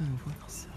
enfin voir ça.